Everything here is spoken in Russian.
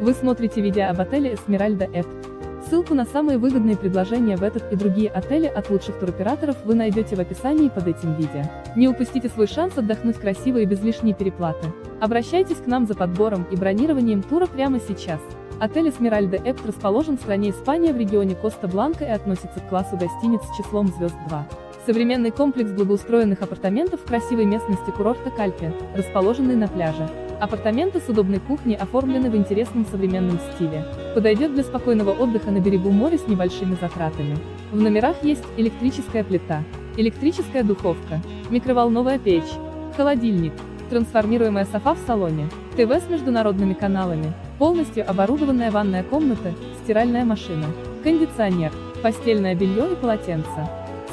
Вы смотрите видео об отеле Esmeralda Эп. Ссылку на самые выгодные предложения в этот и другие отели от лучших туроператоров вы найдете в описании под этим видео. Не упустите свой шанс отдохнуть красиво и без лишней переплаты. Обращайтесь к нам за подбором и бронированием тура прямо сейчас. Отель Esmeralda Эп расположен в стране Испания в регионе Коста-Бланка и относится к классу гостиниц с числом звезд 2. Современный комплекс благоустроенных апартаментов в красивой местности курорта Кальпе, расположенный на пляже. Апартаменты с удобной кухней оформлены в интересном современном стиле. Подойдет для спокойного отдыха на берегу моря с небольшими затратами. В номерах есть электрическая плита, электрическая духовка, микроволновая печь, холодильник, трансформируемая софа в салоне, ТВ с международными каналами, полностью оборудованная ванная комната, стиральная машина, кондиционер, постельное белье и полотенце.